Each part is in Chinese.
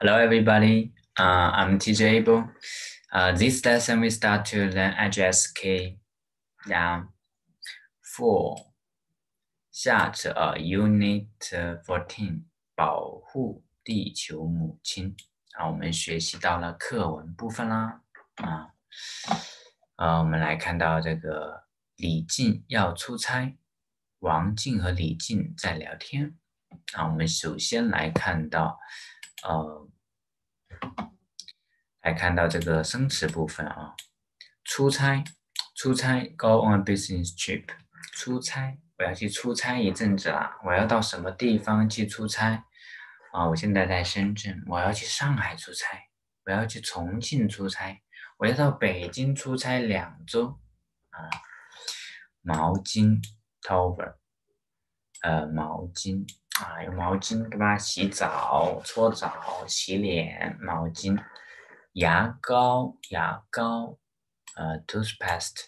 Hello, everybody. Uh, I'm TJ Abel. Uh, this lesson we start to learn HSK. Yeah, four. 下册啊，Unit Fourteen，保护地球母亲。啊，我们学习到了课文部分啦。啊，呃，我们来看到这个李靖要出差，王静和李靖在聊天。啊，我们首先来看到，呃。 来看到这个生词部分啊，出差，出差，go on business trip，出差，我要去出差一阵子啦，我要到什么地方去出差啊？我现在在深圳，我要去上海出差，我要去重庆出差，我要到北京出差两周啊。毛巾，towel，呃，毛巾。啊，有毛巾对吧？洗澡、搓澡、洗脸，毛巾、牙膏、牙膏，呃，toothpaste，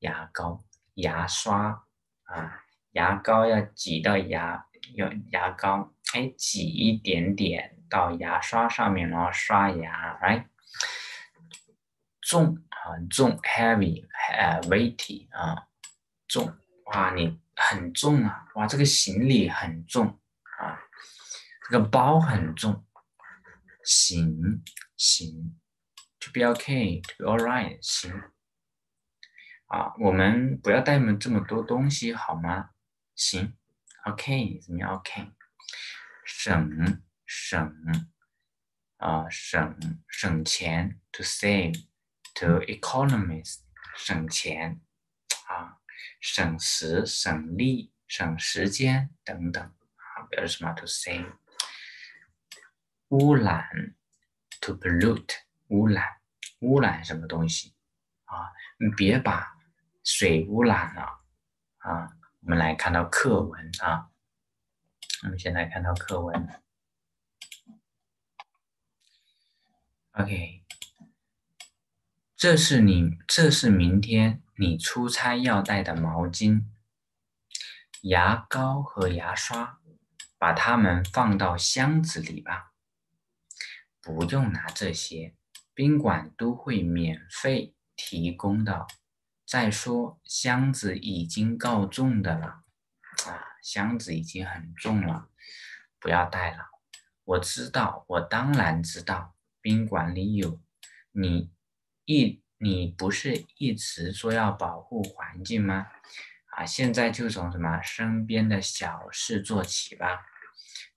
牙膏、牙刷啊，牙膏要挤到牙，用牙膏，哎，挤一点点到牙刷上面，然后刷牙，right？重啊，重，heavy，呃，weighty 啊，重，哇，你。很重啊！哇，这个行李很重啊，这个包很重。行行，to be OK，to be alright，行。啊，我们不要带么这么多东西好吗？行，OK，怎么样？OK，省省啊，省省钱，to save，to economize，省钱。省时、省力、省时间等等啊，表示什么？To save。污染，to pollute，污染，污染什么东西啊？你别把水污染了啊！我们来看到课文啊，我们现在看到课文。OK，这是你，这是明天。你出差要带的毛巾、牙膏和牙刷，把它们放到箱子里吧。不用拿这些，宾馆都会免费提供的。再说，箱子已经够重的了，啊，箱子已经很重了，不要带了。我知道，我当然知道，宾馆里有你一。你不是一直说要保护环境吗？啊，现在就从什么身边的小事做起吧。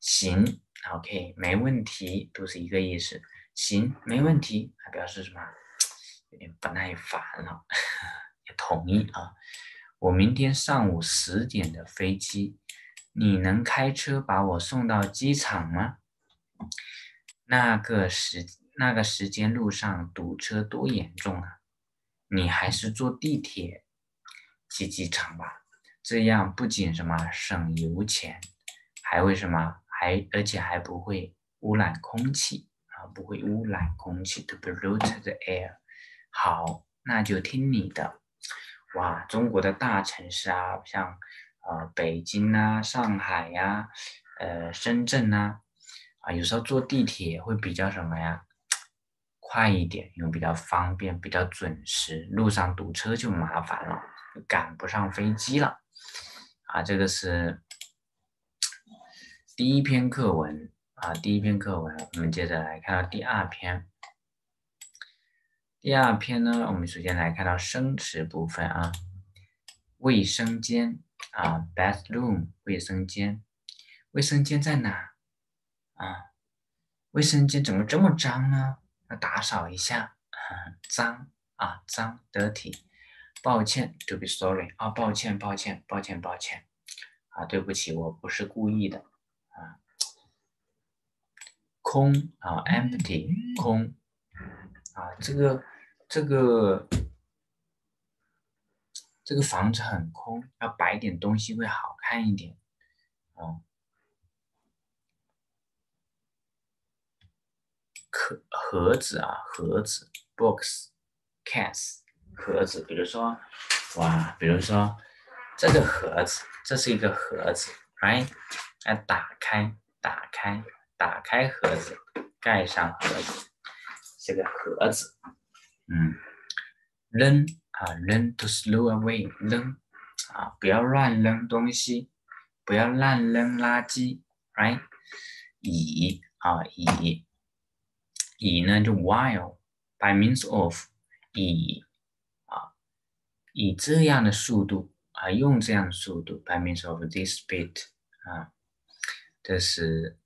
行，OK，没问题，都是一个意思。行，没问题，还表示什么？有点不耐烦了。也同意啊。我明天上午十点的飞机，你能开车把我送到机场吗？那个时。那个时间路上堵车多严重啊！你还是坐地铁去机场吧，这样不仅什么省油钱，还会什么还而且还不会污染空气啊，不会污染空气，to pollute the air。好，那就听你的。哇，中国的大城市啊，像呃北京啊、上海呀、呃深圳呐，啊有时候坐地铁会比较什么呀？快一点，因为比较方便，比较准时。路上堵车就麻烦了，赶不上飞机了。啊，这个是第一篇课文啊，第一篇课文。我们接着来看到第二篇。第二篇呢，我们首先来看到生词部分啊，卫生间啊，bathroom，卫生间。卫生间在哪？啊，卫生间怎么这么脏呢？打扫一下，脏啊，脏，dirty，抱歉，to be sorry，啊，抱歉，抱歉，抱歉，抱歉，啊，对不起，我不是故意的，啊，空啊，empty，空，啊，这个，这个，这个房子很空，要摆点东西会好看一点，啊。盒盒子啊，盒子，box，case，盒子。比如说，哇，比如说这个盒子，这是一个盒子，right？来打开，打开，打开盒子，盖上盒子，这个盒子，嗯，扔啊，扔 to throw away，扔啊，不要乱扔东西，不要乱扔垃圾，right？以啊，以以呢就 while，by means of，以啊，以这样的速度啊，用这样的速度，by means of this speed，啊，这是。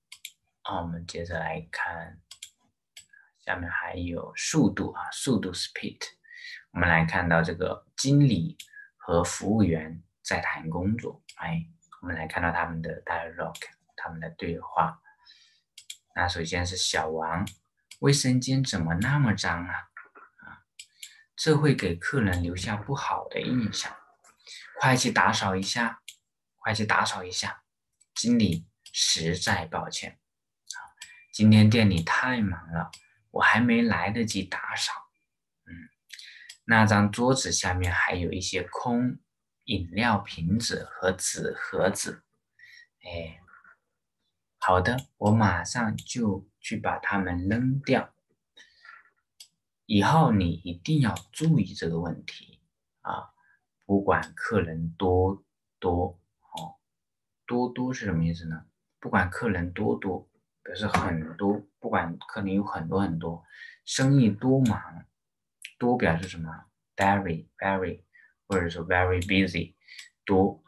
啊，我们接着来看，下面还有速度啊，速度 speed。我们来看到这个经理和服务员在谈工作，哎，我们来看到他们的 dialogue，他们的对话。那首先是小王，卫生间怎么那么脏啊？啊，这会给客人留下不好的印象，快去打扫一下，快去打扫一下。经理实在抱歉啊。今天店里太忙了，我还没来得及打扫。嗯，那张桌子下面还有一些空饮料瓶子和纸盒子。哎，好的，我马上就去把它们扔掉。以后你一定要注意这个问题啊！不管客人多多哦，多多是什么意思呢？不管客人多多。表示很多，不管客人有很多很多，生意多忙，多表示什么？very very，或者说 very busy，多，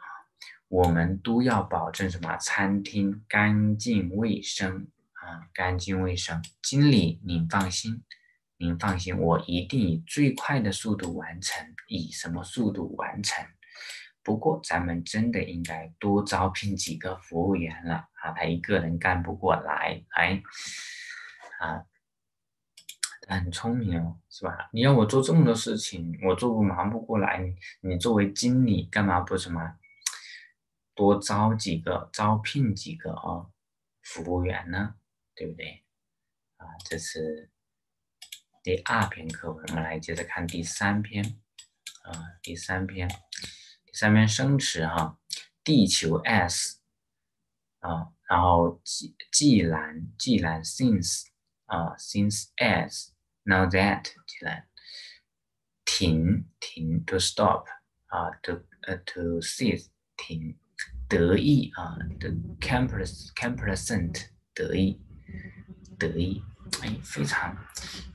我们都要保证什么？餐厅干净卫生啊，干净卫生。经理，您放心，您放心，我一定以最快的速度完成。以什么速度完成？不过，咱们真的应该多招聘几个服务员了啊！他一个人干不过来，哎，啊，很聪明哦，是吧？你要我做这么多事情，我做不忙不过来。你你作为经理，干嘛不什么多招几个、招聘几个啊服务员呢？对不对？啊，这是第二篇课文，我们来接着看第三篇啊，第三篇。第三篇生词哈，地球 s 啊，然后既既然既然 since 啊 since as now that 既然停停 to stop 啊 to 呃 to cease 停得意啊 the campus campusent 得意得意哎非常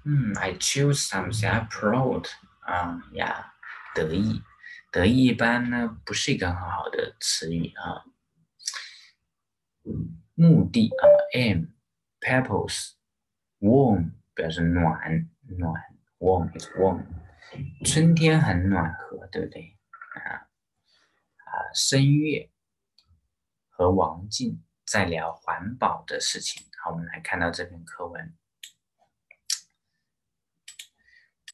嗯 I choose something proud 啊呀得意。得意一般呢，不是一个很好的词语啊。目的啊，aim，purpose，warm 表示暖暖，warm is warm。春天很暖和，对不对啊？啊，声乐和王静在聊环保的事情。好，我们来看到这篇课文。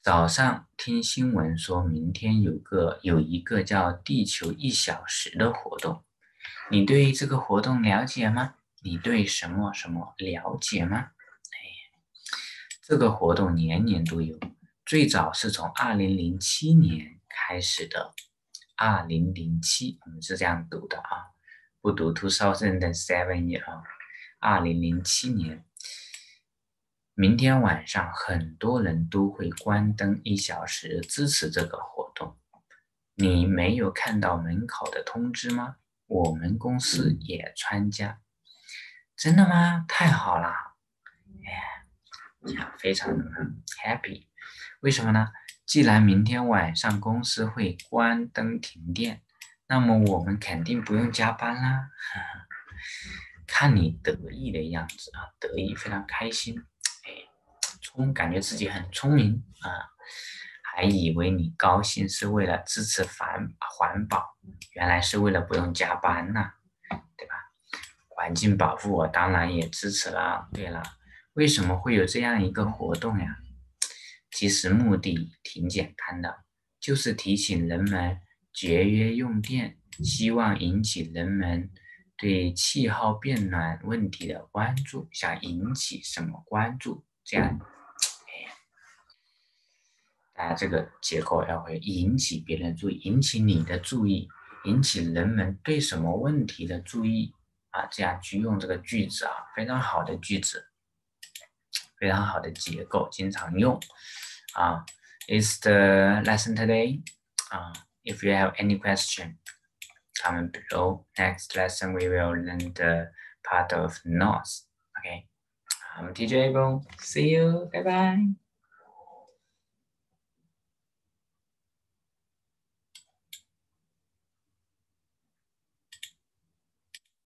早上听新闻说，明天有个有一个叫“地球一小时”的活动，你对这个活动了解吗？你对什么什么了解吗？哎，这个活动年年都有，最早是从二零零七年开始的。二零零七，我们是这样读的啊，不读 two thousand and seven year”，二零零七年。明天晚上很多人都会关灯一小时支持这个活动。你没有看到门口的通知吗？我们公司也参加。真的吗？太好了！哎呀，非常的 happy。为什么呢？既然明天晚上公司会关灯停电，那么我们肯定不用加班啦。看你得意的样子啊，得意，非常开心。哎聪感觉自己很聪明啊，还以为你高兴是为了支持环环保，原来是为了不用加班呢，对吧？环境保护我当然也支持了。对了，为什么会有这样一个活动呀？其实目的挺简单的，就是提醒人们节约用电，希望引起人们对气候变暖问题的关注。想引起什么关注？这样。哎啊，这个结构要会引起别人注意，引起你的注意，引起人们对什么问题的注意啊？这样去用这个句子啊，非常好的句子。非常好的结构，经常用啊。Is the lesson today? 啊，If you have any question, comment below. Next lesson we will learn the part of north. Okay. Um, I'm TJ Able. See you. Bye bye.